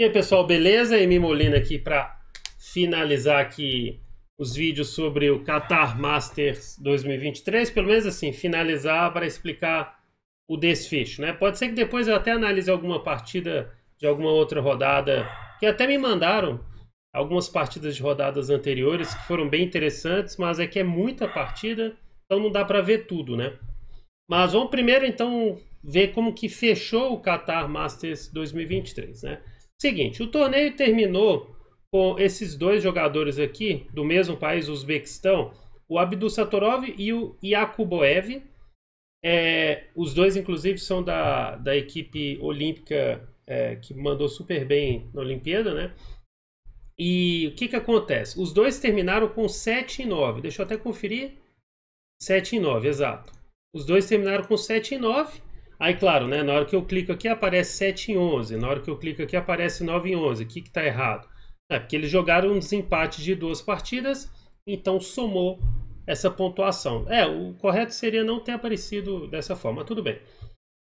E aí, pessoal, beleza? Emi Molina aqui para finalizar aqui os vídeos sobre o Qatar Masters 2023, pelo menos assim, finalizar para explicar o desfecho, né? Pode ser que depois eu até analise alguma partida de alguma outra rodada, que até me mandaram algumas partidas de rodadas anteriores que foram bem interessantes, mas é que é muita partida, então não dá para ver tudo, né? Mas vamos primeiro então ver como que fechou o Qatar Masters 2023, né? Seguinte, o torneio terminou com esses dois jogadores aqui, do mesmo país, o Uzbequistão, o Abdul Satorov e o Yakuboev. É, os dois, inclusive, são da, da equipe olímpica é, que mandou super bem na Olimpíada, né? E o que, que acontece? Os dois terminaram com 7 e 9. Deixa eu até conferir. 7 e 9, exato. Os dois terminaram com 7 e 9. Aí, claro, né, na hora que eu clico aqui aparece 7 em 11, na hora que eu clico aqui aparece 9 em 11. O que está errado? É porque eles jogaram um desempate de duas partidas, então somou essa pontuação. É, o correto seria não ter aparecido dessa forma, tudo bem.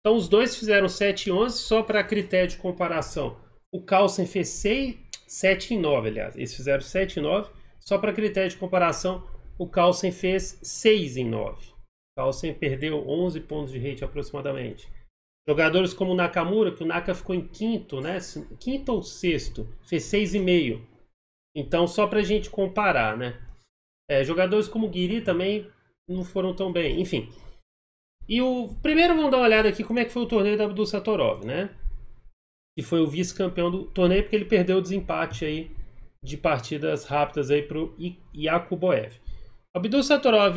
Então os dois fizeram 7 em 11, só para critério de comparação. O Carlsen fez 6, 7 em 9, aliás. Eles fizeram 7 em 9, só para critério de comparação. O Carlsen fez 6 em 9. Carlsen perdeu 11 pontos de rate aproximadamente. Jogadores como Nakamura, que o Naka ficou em quinto, né? Quinto ou sexto, fez 6,5. Então, só para a gente comparar, né? É, jogadores como Guiri também não foram tão bem. Enfim. E o primeiro vamos dar uma olhada aqui como é que foi o torneio da Abdul Satorov, né? Que foi o vice-campeão do torneio porque ele perdeu o desempate aí de partidas rápidas aí para o Yakuboev. Abdul Satorov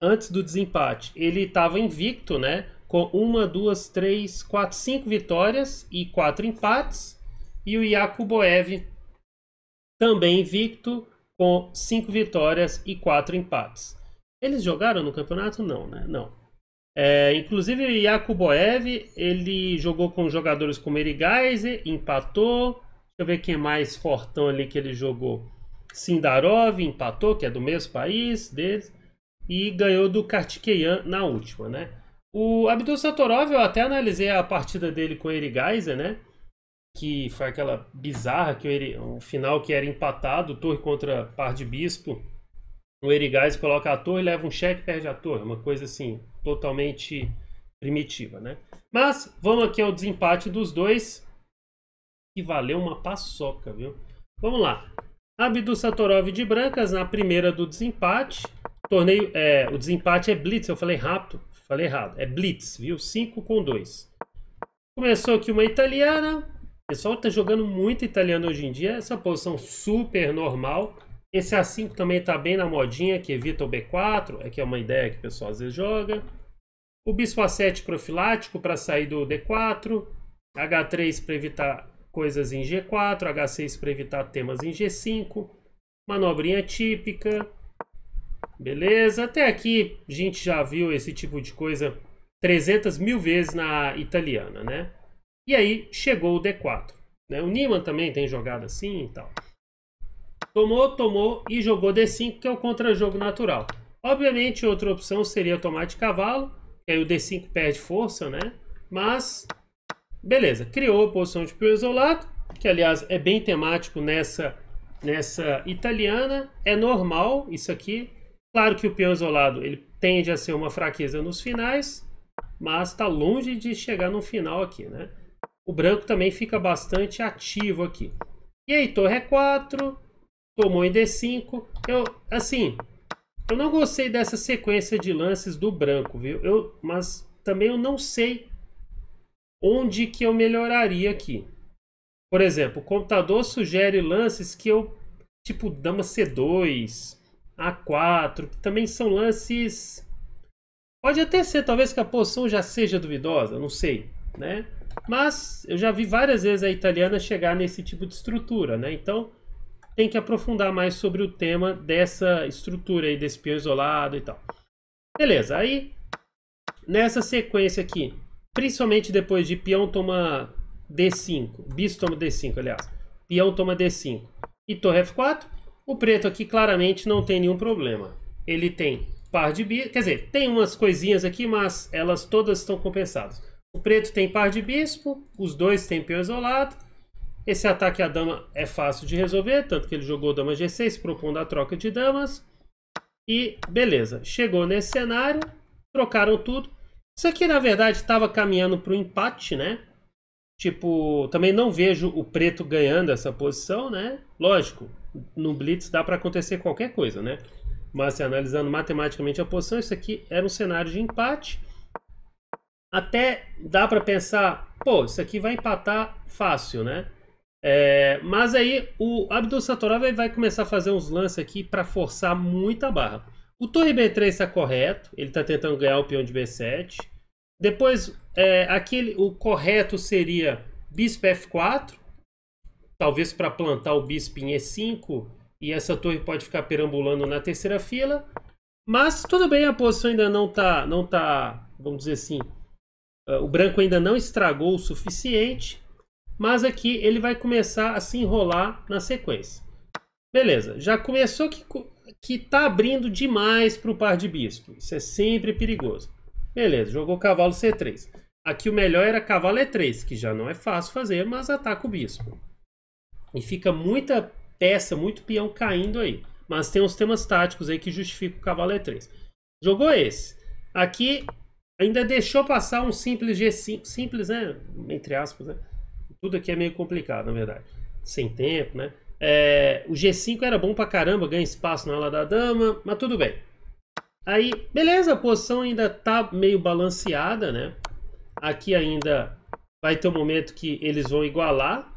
antes do desempate, ele estava invicto, né? Com uma, duas, três, quatro, cinco vitórias e quatro empates. E o Yakuboev também invicto com cinco vitórias e quatro empates. Eles jogaram no campeonato? Não, né? Não. É, inclusive o Yakuboev, ele jogou com jogadores como Erigaiser, empatou. Deixa eu ver quem é mais fortão ali que ele jogou. Sindarov empatou, que é do mesmo país deles e ganhou do Kartikeyan na última, né? O Abdul Satorov, eu até analisei a partida dele com o Eri Geiser, né? Que foi aquela bizarra, que o, Eri, o final que era empatado, torre contra par de bispo. O Eri Geiser coloca a torre, leva um cheque perde a torre. Uma coisa assim, totalmente primitiva, né? Mas vamos aqui ao desempate dos dois, que valeu uma paçoca, viu? Vamos lá. Abdul Satorov de brancas na primeira do desempate. Torneio, é, o desempate é blitz, eu falei rápido, falei errado, é blitz, viu? 5 com 2. Começou aqui uma italiana, o pessoal tá jogando muito italiano hoje em dia, essa posição super normal. Esse A5 também tá bem na modinha, que evita o B4, é que é uma ideia que o pessoal às vezes joga. O bispo A7 profilático para sair do D4, H3 para evitar coisas em G4, H6 para evitar temas em G5, manobrinha típica, Beleza? Até aqui a gente já viu esse tipo de coisa 300 mil vezes na italiana, né? E aí chegou o D4. Né? O Niemann também tem jogado assim e tal. Tomou, tomou e jogou D5, que é o contra-jogo natural. Obviamente, outra opção seria tomar de cavalo, que aí o D5 perde força, né? Mas, beleza, criou a posição de peão isolado, que aliás é bem temático nessa, nessa italiana. É normal isso aqui, Claro que o peão isolado ele tende a ser uma fraqueza nos finais, mas está longe de chegar no final aqui, né? O branco também fica bastante ativo aqui. E aí, torre E4, tomou em D5. Eu, assim, eu não gostei dessa sequência de lances do branco, viu? Eu, mas também eu não sei onde que eu melhoraria aqui. Por exemplo, o computador sugere lances que eu, tipo, dama C2, a4, que também são lances. Pode até ser, talvez que a posição já seja duvidosa, não sei, né? Mas eu já vi várias vezes a italiana chegar nesse tipo de estrutura, né? Então tem que aprofundar mais sobre o tema dessa estrutura aí, desse peão isolado e tal. Beleza, aí nessa sequência aqui, principalmente depois de peão toma D5, bispo toma D5, aliás, peão toma D5 e torre F4, o preto aqui claramente não tem nenhum problema. Ele tem par de bispo, quer dizer, tem umas coisinhas aqui, mas elas todas estão compensadas. O preto tem par de bispo, os dois têm peão isolado, Esse ataque à dama é fácil de resolver, tanto que ele jogou dama G6, propondo a troca de damas. E beleza, chegou nesse cenário, trocaram tudo. Isso aqui, na verdade, estava caminhando para o empate, né? Tipo, também não vejo o preto ganhando essa posição, né? Lógico, no Blitz dá para acontecer qualquer coisa, né? Mas se analisando matematicamente a posição, isso aqui era um cenário de empate. Até dá para pensar, pô, isso aqui vai empatar fácil, né? É, mas aí o Abdul Satorov vai começar a fazer uns lances aqui para forçar muita barra. O torre B3 está correto, ele está tentando ganhar o peão de B7. Depois, é, aquele, o correto seria bispo F4, talvez para plantar o bispo em E5, e essa torre pode ficar perambulando na terceira fila. Mas tudo bem, a posição ainda não está, não tá, vamos dizer assim, uh, o branco ainda não estragou o suficiente. Mas aqui ele vai começar a se enrolar na sequência. Beleza, já começou que, que tá abrindo demais para o par de bispo. Isso é sempre perigoso. Beleza, jogou cavalo C3. Aqui o melhor era cavalo E3, que já não é fácil fazer, mas ataca o bispo. E fica muita peça, muito peão caindo aí. Mas tem uns temas táticos aí que justificam o cavalo E3. Jogou esse. Aqui ainda deixou passar um simples G5. Simples, né? Entre aspas, né? Tudo aqui é meio complicado, na verdade. Sem tempo, né? É, o G5 era bom pra caramba, ganha espaço na ala da dama, mas tudo bem. Aí, beleza, a posição ainda tá meio balanceada, né? Aqui ainda vai ter um momento que eles vão igualar.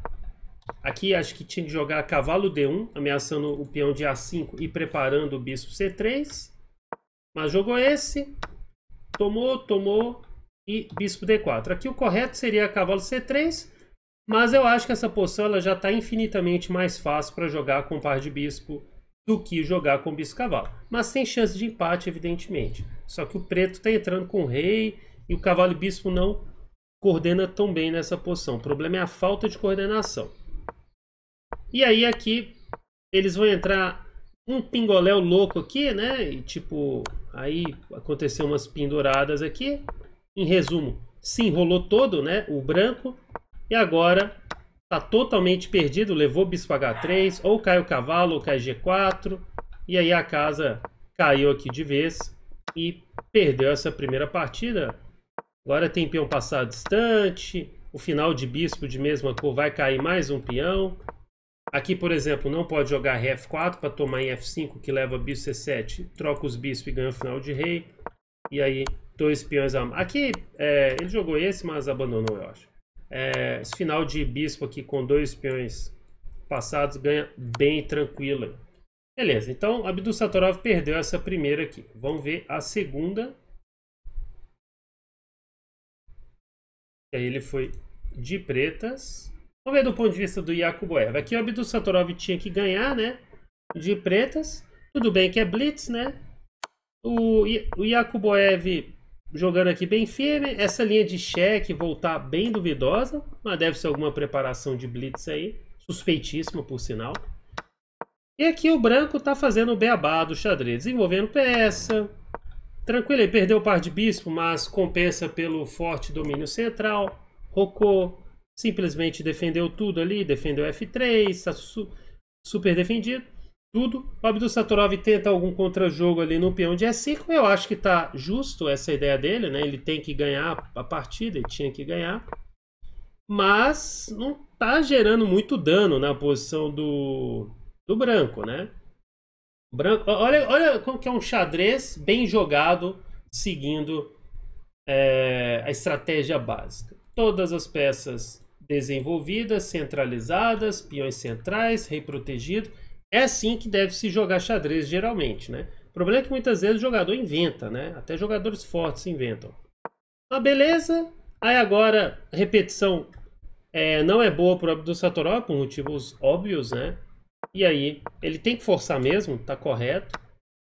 Aqui acho que tinha que jogar cavalo D1, ameaçando o peão de A5 e preparando o bispo C3. Mas jogou esse, tomou, tomou e bispo D4. Aqui o correto seria cavalo C3, mas eu acho que essa posição ela já está infinitamente mais fácil para jogar com par de bispo do que jogar com bispo-cavalo. Mas tem chance de empate, evidentemente. Só que o preto está entrando com o rei e o cavalo e bispo não coordena tão bem nessa posição. O problema é a falta de coordenação. E aí aqui eles vão entrar um pingoléu louco aqui, né? E tipo, aí aconteceu umas penduradas aqui. Em resumo, se enrolou todo, né? O branco e agora está totalmente perdido, levou bispo H3, ou cai o cavalo, ou cai G4. E aí a casa caiu aqui de vez e perdeu essa primeira partida. Agora tem peão passado distante, o final de bispo de mesma cor vai cair mais um peão. Aqui, por exemplo, não pode jogar ré F4 para tomar em F5, que leva bispo C7, troca os bispos e ganha o final de rei. E aí, dois peões a Aqui, é, ele jogou esse, mas abandonou, eu acho. É, esse final de bispo aqui com dois peões passados ganha bem tranquila. Beleza, então Abdul Satorov perdeu essa primeira aqui. Vamos ver a segunda. E aí ele foi de pretas. Vamos ver do ponto de vista do Yakuboev. Aqui o Abdul Satorov tinha que ganhar, né? De pretas. Tudo bem que é blitz, né? O, o jogando aqui bem firme. Essa linha de cheque voltar bem duvidosa, mas deve ser alguma preparação de blitz aí. Suspeitíssima, por sinal. E aqui o branco está fazendo o beabá do xadrez, desenvolvendo peça. Tranquilo, ele perdeu o par de bispo, mas compensa pelo forte domínio central. Rocou, simplesmente defendeu tudo ali, defendeu F3, está su super defendido tudo. O Abdul Satorov tenta algum contra-jogo ali no peão de E5. Eu acho que tá justo essa ideia dele, né? Ele tem que ganhar a partida, ele tinha que ganhar. Mas não tá gerando muito dano na posição do, do branco, né? Branco, olha, olha como que é um xadrez bem jogado, seguindo é, a estratégia básica. Todas as peças desenvolvidas, centralizadas, peões centrais, rei protegido é assim que deve se jogar xadrez geralmente, né? O problema é que muitas vezes o jogador inventa, né? Até jogadores fortes inventam. Mas beleza. Aí agora, repetição é, não é boa para o Abdul Satorov por motivos óbvios, né? E aí, ele tem que forçar mesmo, tá correto.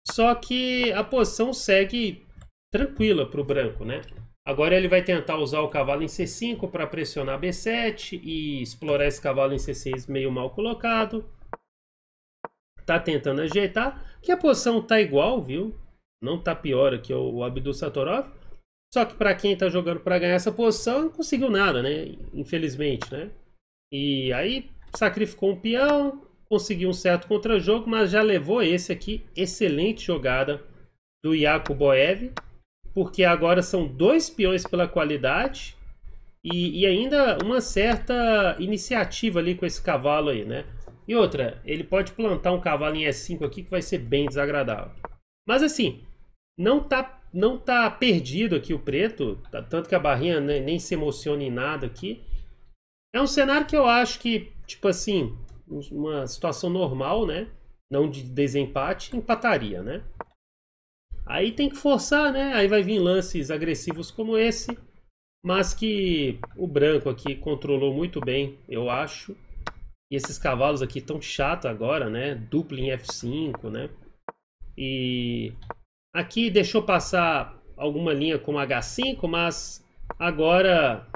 Só que a posição segue tranquila para o branco, né? Agora ele vai tentar usar o cavalo em C5 para pressionar B7 e explorar esse cavalo em C6 meio mal colocado tá tentando ajeitar, que a posição tá igual, viu? Não tá pior aqui o Abdul Satorov. Só que para quem tá jogando para ganhar essa posição, não conseguiu nada, né? Infelizmente, né? E aí sacrificou um peão, conseguiu um certo contra-jogo, mas já levou esse aqui, excelente jogada do Yakuboev, porque agora são dois peões pela qualidade e, e, ainda uma certa iniciativa ali com esse cavalo aí, né? E outra, ele pode plantar um cavalo em E5 aqui que vai ser bem desagradável. Mas assim, não tá, não tá perdido aqui o preto, tá, tanto que a barrinha né, nem se emociona em nada aqui. É um cenário que eu acho que, tipo assim, uma situação normal, né? Não de desempate, empataria, né? Aí tem que forçar, né? Aí vai vir lances agressivos como esse, mas que o branco aqui controlou muito bem, eu acho. E esses cavalos aqui tão chato agora, né? Duplo em F5, né? E aqui deixou passar alguma linha com H5, mas agora...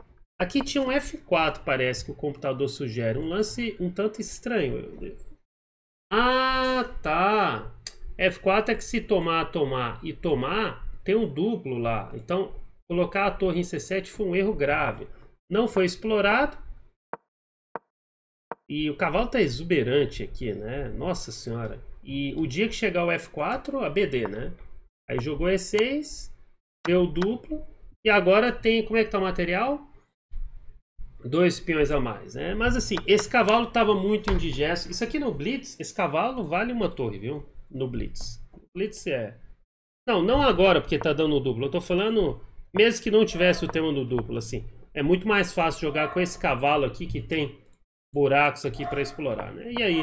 Aqui tinha um F4, parece, que o computador sugere. Um lance um tanto estranho. Ah, tá. F4 é que se tomar, tomar e tomar, tem um duplo lá. Então, colocar a torre em C7 foi um erro grave. Não foi explorado. E o cavalo tá exuberante aqui, né? Nossa senhora. E o dia que chegar o F4, a BD, né? Aí jogou E6, deu duplo. E agora tem, como é que tá o material? Dois peões a mais, né? Mas assim, esse cavalo tava muito indigesto. Isso aqui no Blitz, esse cavalo vale uma torre, viu? No Blitz. Blitz é... Não, não agora, porque tá dando duplo. Eu tô falando, mesmo que não tivesse o tema do duplo, assim. É muito mais fácil jogar com esse cavalo aqui que tem buracos aqui para explorar, né? E aí,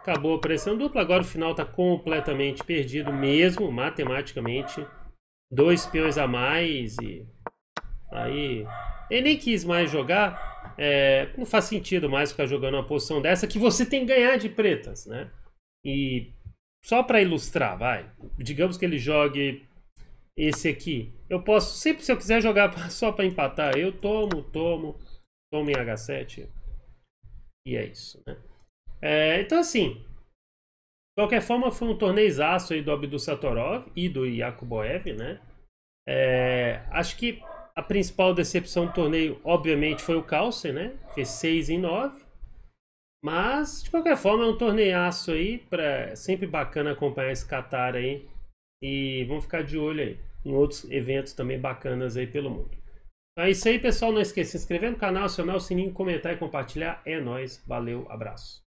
acabou a pressão dupla, agora o final está completamente perdido mesmo, matematicamente. Dois peões a mais e... Aí... Ele nem quis mais jogar, é, não faz sentido mais ficar jogando uma posição dessa que você tem que ganhar de pretas, né? E só para ilustrar, vai, digamos que ele jogue esse aqui. Eu posso, sempre se eu quiser jogar só para empatar, eu tomo, tomo, tomo em H7, e é isso, né? É, então, assim, de qualquer forma, foi um torneizaço aí do Abdul Satorov e do Yakuboev, né? É, acho que a principal decepção do torneio, obviamente, foi o Carlsen, né? Fez 6 em 9. Mas, de qualquer forma, é um torneiaço aí. Pra... Sempre bacana acompanhar esse Qatar aí. E vamos ficar de olho aí em outros eventos também bacanas aí pelo mundo. Então é isso aí, pessoal. Não esqueça de se inscrever no canal, acionar o sininho, comentar e compartilhar. É nóis. Valeu, abraço.